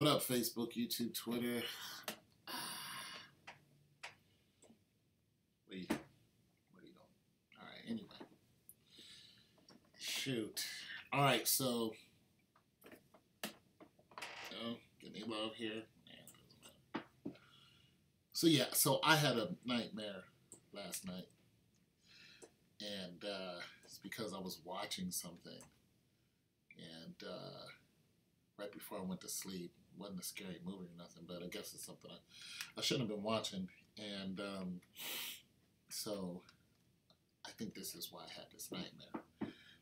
What up, Facebook, YouTube, Twitter? What are you, what are you doing? All right, anyway. Shoot. All right, so. Oh, get any love here? So, yeah, so I had a nightmare last night. And uh, it's because I was watching something. And uh, right before I went to sleep, wasn't a scary movie or nothing, but I guess it's something I, I shouldn't have been watching. And um, so I think this is why I had this nightmare.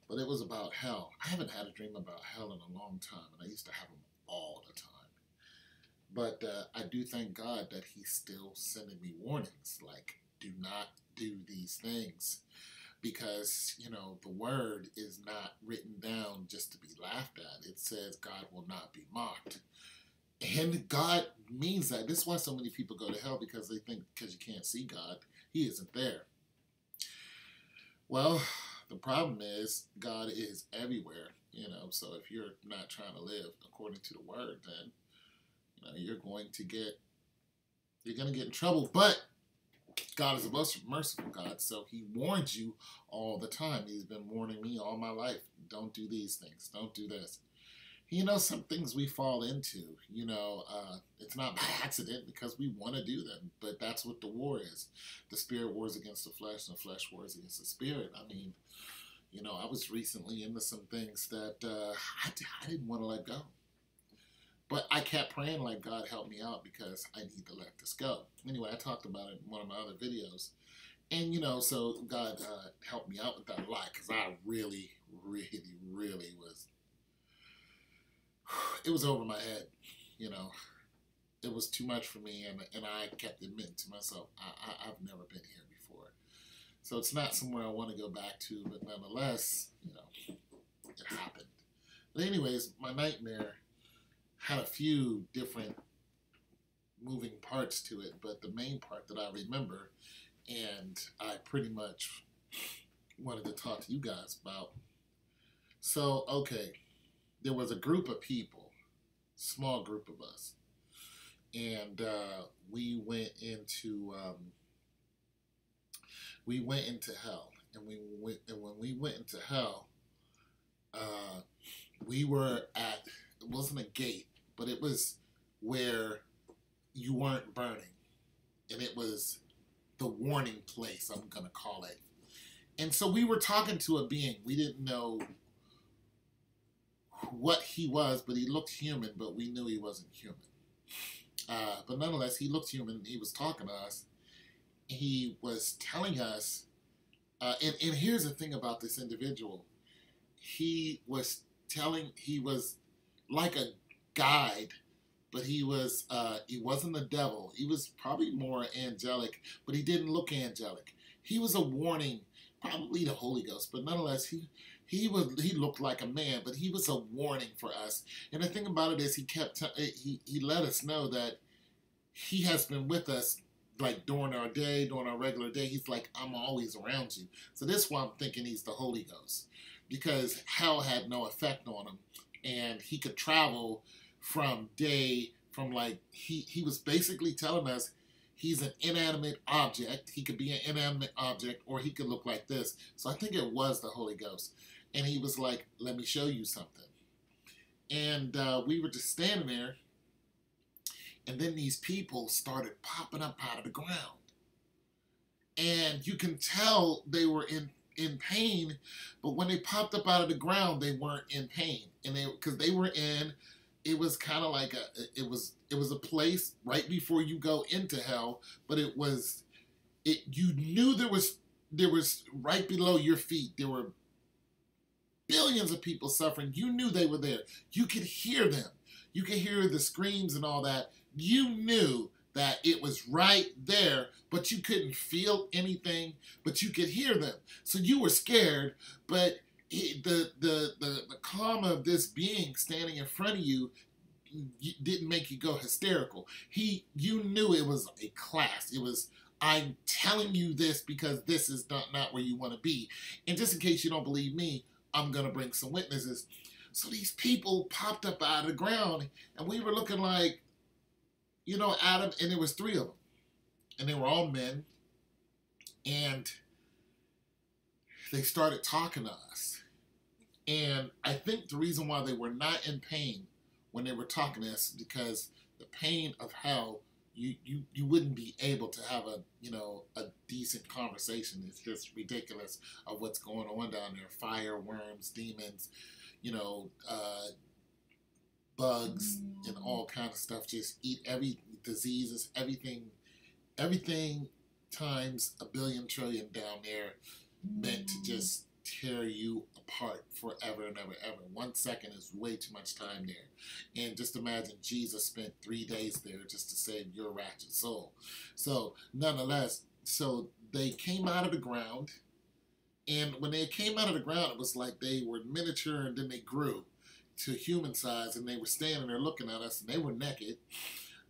But it was about hell. I haven't had a dream about hell in a long time, and I used to have them all the time. But uh, I do thank God that He's still sending me warnings like, do not do these things. Because, you know, the word is not written down just to be laughed at. It says God will not be mocked. And God means that. This is why so many people go to hell because they think because you can't see God, He isn't there. Well, the problem is God is everywhere, you know. So if you're not trying to live according to the word, then you know you're going to get you're going to get in trouble. But God is a most merciful God, so He warns you all the time. He's been warning me all my life. Don't do these things. Don't do this you know, some things we fall into, you know, uh, it's not by accident because we want to do them, but that's what the war is. The spirit wars against the flesh, and the flesh wars against the spirit. I mean, you know, I was recently into some things that uh, I, I didn't want to let go. But I kept praying like God help me out because I need to let this go. Anyway, I talked about it in one of my other videos. And, you know, so God uh, helped me out with that a lot because I really, really, really was it was over my head, you know. It was too much for me, and, and I kept admitting to myself, I, I, I've never been here before. So it's not somewhere I want to go back to, but nonetheless, you know, it happened. But anyways, my nightmare had a few different moving parts to it, but the main part that I remember, and I pretty much wanted to talk to you guys about. So, okay, there was a group of people, small group of us, and uh, we went into um, we went into hell, and we went and when we went into hell, uh, we were at it wasn't a gate, but it was where you weren't burning, and it was the warning place. I'm gonna call it. And so we were talking to a being. We didn't know what he was, but he looked human, but we knew he wasn't human. Uh, but nonetheless, he looked human. He was talking to us. He was telling us, uh, and, and here's the thing about this individual. He was telling, he was like a guide, but he was, uh, he wasn't the devil. He was probably more angelic, but he didn't look angelic. He was a warning, probably the Holy Ghost, but nonetheless, he, he was he looked like a man, but he was a warning for us. And the thing about it is, he kept eh, he he let us know that he has been with us like during our day, during our regular day. He's like, I'm always around you. So this why I'm thinking he's the Holy Ghost because hell had no effect on him, and he could travel from day from like he he was basically telling us he's an inanimate object. He could be an inanimate object, or he could look like this. So I think it was the Holy Ghost and he was like, "Let me show you something." And uh, we were just standing there, and then these people started popping up out of the ground, and you can tell they were in in pain, but when they popped up out of the ground, they weren't in pain, and they because they were in. It was kind of like a it was it was a place right before you go into hell, but it was it you knew there was there was right below your feet there were billions of people suffering. You knew they were there. You could hear them. You could hear the screams and all that. You knew that it was right there, but you couldn't feel anything, but you could hear them. So you were scared, but the, the, the, the calm of this being standing in front of you didn't make you go hysterical. He, you knew it was a class. It was, I'm telling you this because this is not, not where you want to be. And just in case you don't believe me, I'm going to bring some witnesses. So these people popped up out of the ground, and we were looking like, you know, Adam, and there was three of them, and they were all men, and they started talking to us. And I think the reason why they were not in pain when they were talking to us because the pain of hell, you, you, you wouldn't be able to have a you know a decent conversation. It's just ridiculous of what's going on down there. Fire, worms, demons, you know, uh, bugs, and all kind of stuff. Just eat every diseases, everything, everything times a billion trillion down there meant to just tear you apart forever and ever ever. One second is way too much time there. And just imagine Jesus spent three days there just to save your ratchet soul. So nonetheless, so they came out of the ground and when they came out of the ground it was like they were miniature and then they grew to human size and they were standing there looking at us and they were naked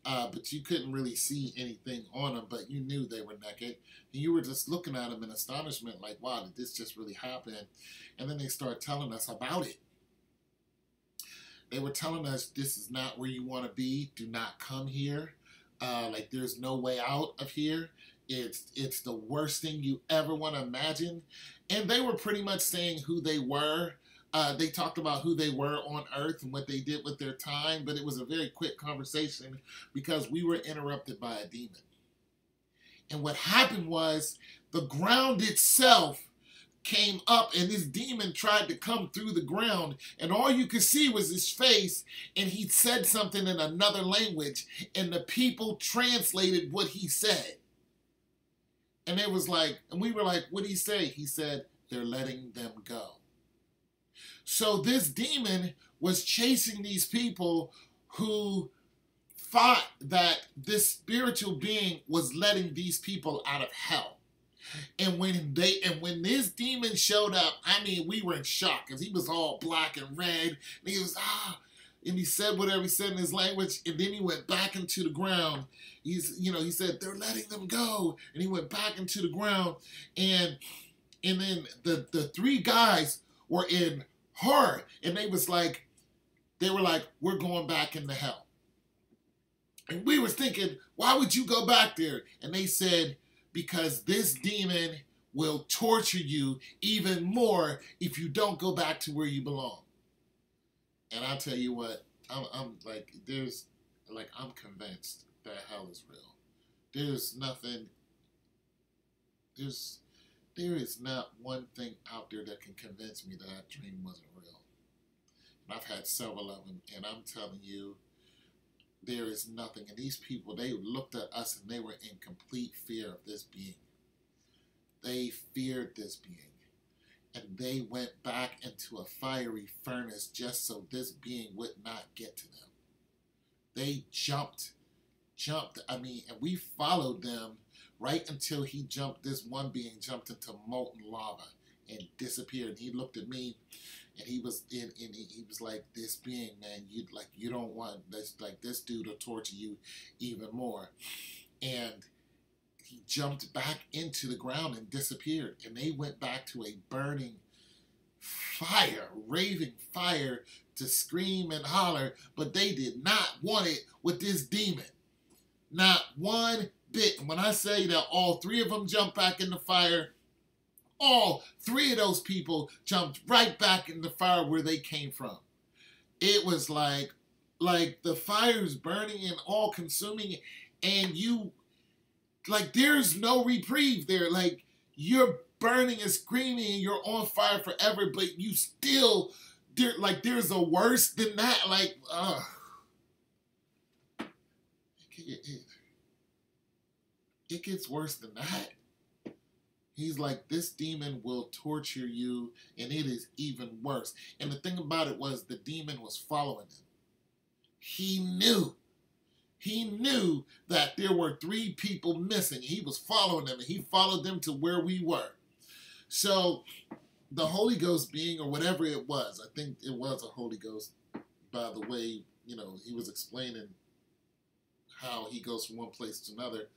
uh, but you couldn't really see anything on them, but you knew they were naked. And you were just looking at them in astonishment, like, wow, did this just really happen? And then they started telling us about it. They were telling us this is not where you want to be. Do not come here. Uh, like there's no way out of here. It's it's the worst thing you ever want to imagine. And they were pretty much saying who they were uh, they talked about who they were on Earth and what they did with their time, but it was a very quick conversation because we were interrupted by a demon. And what happened was the ground itself came up and this demon tried to come through the ground. And all you could see was his face. And he said something in another language. And the people translated what he said. And it was like and we were like what did he say? He said they're letting them go so this demon was chasing these people who thought that this spiritual being was letting these people out of hell. And when they and when this demon showed up, I mean, we were in shock because he was all black and red, and he was ah, and he said whatever he said in his language, and then he went back into the ground. He's, you know, he said they're letting them go, and he went back into the ground, and and then the the three guys were in horror. And they was like, they were like, we're going back into hell. And we was thinking, why would you go back there? And they said, because this demon will torture you even more if you don't go back to where you belong. And I tell you what, I'm, I'm like, there's, like, I'm convinced that hell is real. There's nothing, there's, there is not one thing out there that can convince me that that dream wasn't real. And I've had several of them, and I'm telling you, there is nothing. And these people, they looked at us and they were in complete fear of this being. They feared this being. And they went back into a fiery furnace just so this being would not get to them. They jumped, jumped. I mean, and we followed them right until he jumped, this one being jumped into molten lava and disappeared. And he looked at me and he was in, and he, was like, this being, man, you like, you don't want this, like this dude will torture you even more. And he jumped back into the ground and disappeared. And they went back to a burning fire, raving fire to scream and holler, but they did not want it with this demon. Not one bit. When I say that all three of them jumped back in the fire, all three of those people jumped right back in the fire where they came from. It was like, like the fire's burning and all consuming, and you, like, there's no reprieve there. Like, you're burning and screaming and you're on fire forever, but you still, there, like, there's a worse than that. Like, ugh. It, it, it gets worse than that. He's like, this demon will torture you, and it is even worse. And the thing about it was, the demon was following him. He knew. He knew that there were three people missing. He was following them, and he followed them to where we were. So, the Holy Ghost being, or whatever it was, I think it was a Holy Ghost, by the way, you know, he was explaining how he goes from one place to another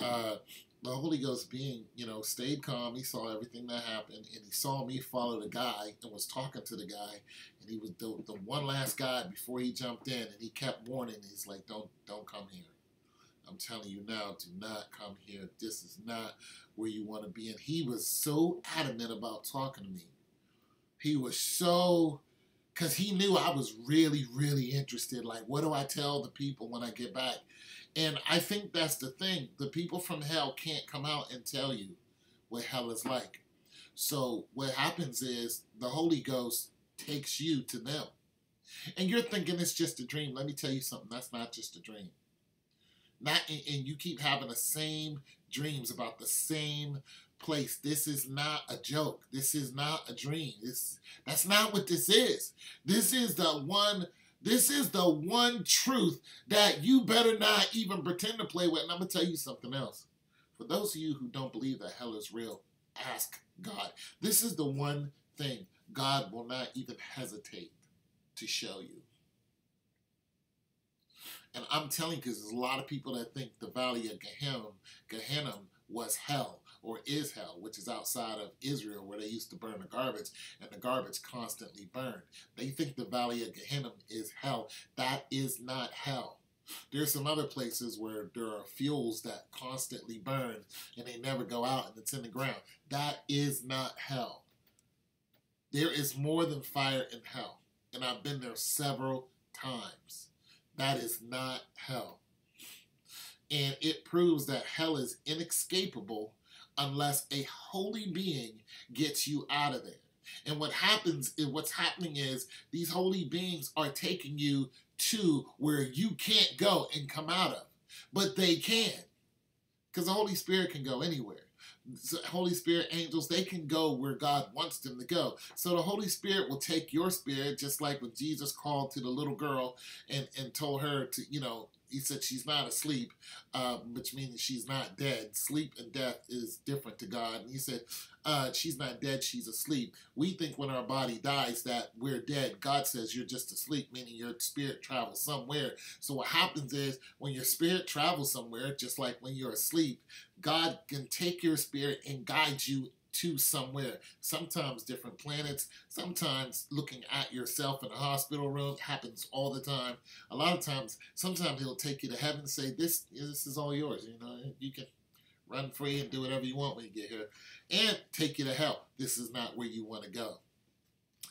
uh, the Holy Ghost being, you know, stayed calm. He saw everything that happened, and he saw me follow the guy and was talking to the guy, and he was the, the one last guy before he jumped in, and he kept warning. He's like, "Don't, don't come here. I'm telling you now, do not come here. This is not where you want to be." And he was so adamant about talking to me. He was so because he knew I was really, really interested. Like, what do I tell the people when I get back? And I think that's the thing. The people from hell can't come out and tell you what hell is like. So what happens is the Holy Ghost takes you to them. And you're thinking it's just a dream. Let me tell you something. That's not just a dream. Not and you keep having the same dreams about the same place. This is not a joke. This is not a dream. This that's not what this is. This is the one this is the one truth that you better not even pretend to play with. And I'm gonna tell you something else. For those of you who don't believe that hell is real, ask God. This is the one thing God will not even hesitate to show you. And I'm telling you, because there's a lot of people that think the valley of Gehenna, Gehenna was hell or is hell, which is outside of Israel where they used to burn the garbage and the garbage constantly burned. They think the valley of Gehenna is hell. That is not hell. There's some other places where there are fuels that constantly burn and they never go out and it's in the ground. That is not hell. There is more than fire in hell. And I've been there several times. That is not hell. And it proves that hell is inescapable unless a holy being gets you out of there. And what happens is what's happening is these holy beings are taking you to where you can't go and come out of. But they can. Because the Holy Spirit can go anywhere. Holy Spirit angels, they can go where God wants them to go. So the Holy Spirit will take your spirit, just like when Jesus called to the little girl and, and told her to, you know, he said she's not asleep, uh, which means she's not dead. Sleep and death is different to God. And he said, uh, she's not dead, she's asleep. We think when our body dies that we're dead. God says you're just asleep, meaning your spirit travels somewhere. So what happens is when your spirit travels somewhere, just like when you're asleep, God can take your spirit and guide you to somewhere. Sometimes different planets, sometimes looking at yourself in a hospital room happens all the time. A lot of times, sometimes he'll take you to heaven and say, This this is all yours. You know, you can run free and do whatever you want when you get here. And take you to hell. This is not where you want to go.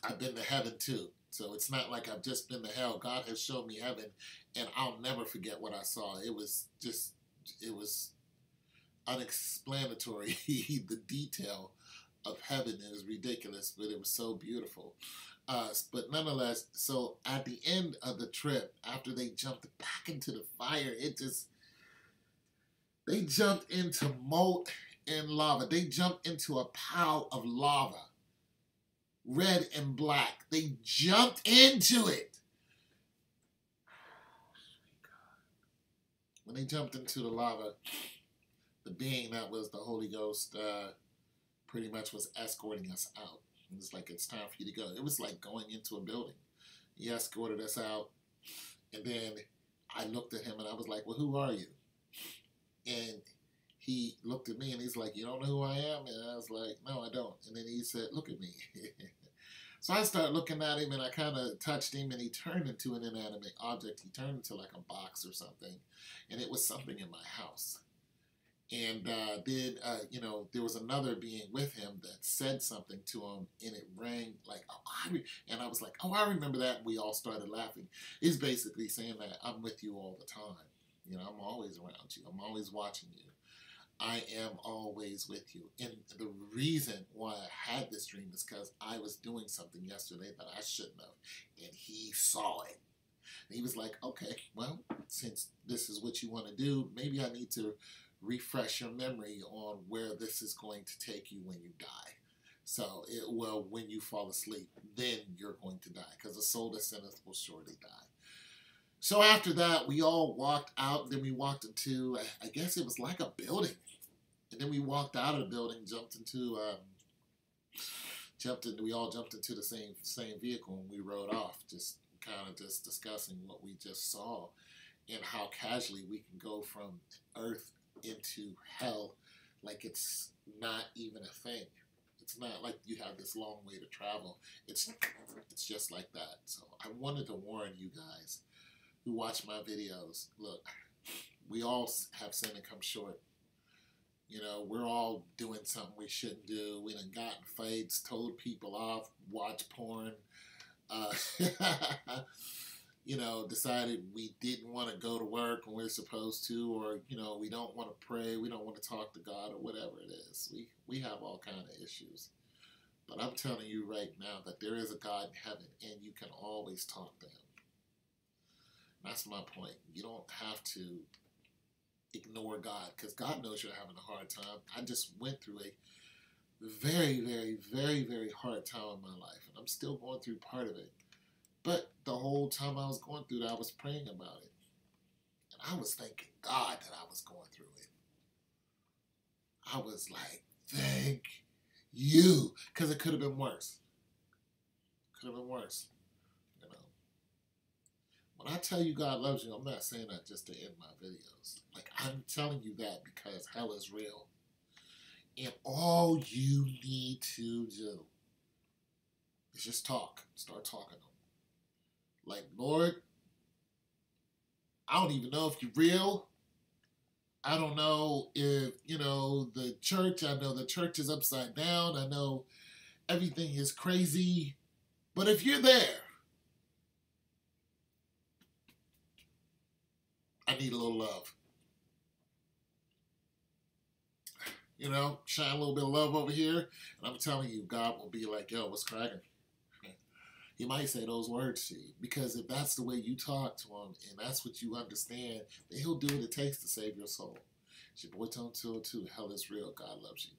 I've been to heaven too. So it's not like I've just been to hell. God has shown me heaven, and I'll never forget what I saw. It was just, it was unexplanatory. the detail of heaven It was ridiculous, but it was so beautiful. Uh, but nonetheless, so at the end of the trip, after they jumped back into the fire, it just they jumped into molten lava. They jumped into a pile of lava, red and black. They jumped into it. When they jumped into the lava, the being that was the Holy Ghost uh, pretty much was escorting us out. It was like, it's time for you to go. It was like going into a building. He escorted us out. And then I looked at him and I was like, well, who are you? And he looked at me and he's like, you don't know who I am? And I was like, no, I don't. And then he said, look at me. so I started looking at him and I kind of touched him and he turned into an inanimate object. He turned into like a box or something. And it was something in my house. And uh, then, uh, you know, there was another being with him that said something to him, and it rang like, oh, I and I was like, oh, I remember that. And we all started laughing. He's basically saying that I'm with you all the time. You know, I'm always around you. I'm always watching you. I am always with you. And the reason why I had this dream is because I was doing something yesterday that I shouldn't have, and he saw it. And he was like, okay, well, since this is what you want to do, maybe I need to refresh your memory on where this is going to take you when you die. So, it, will when you fall asleep, then you're going to die because the soul that sinneth will surely die. So after that, we all walked out. Then we walked into, I guess it was like a building. And then we walked out of the building, jumped into, um, jumped in, we all jumped into the same same vehicle and we rode off, just kind of just discussing what we just saw and how casually we can go from Earth into hell like it's not even a thing. It's not like you have this long way to travel. It's it's just like that. So I wanted to warn you guys who watch my videos. Look, we all have sinned and come short. You know, we're all doing something we shouldn't do. We done gotten fights, told people off, watch porn. Uh, you know, decided we didn't want to go to work when we are supposed to, or you know, we don't want to pray, we don't want to talk to God, or whatever it is. We we have all kind of issues. But I'm telling you right now that there is a God in heaven, and you can always talk to Him. That's my point. You don't have to ignore God because God knows you're having a hard time. I just went through a very, very, very, very hard time in my life, and I'm still going through part of it. But the whole time I was going through that, I was praying about it. And I was thanking God that I was going through it. I was like, thank you. Because it could have been worse. Could have been worse. You know. When I tell you God loves you, I'm not saying that just to end my videos. Like, I'm telling you that because hell is real. And all you need to do is just talk. Start talking like, Lord, I don't even know if you're real. I don't know if, you know, the church, I know the church is upside down. I know everything is crazy. But if you're there, I need a little love. You know, shine a little bit of love over here. And I'm telling you, God will be like, yo, what's cracking? He might say those words to you. Because if that's the way you talk to him and that's what you understand, then he'll do what it takes to save your soul. It's your boy Tone 202. Hell is real. God loves you.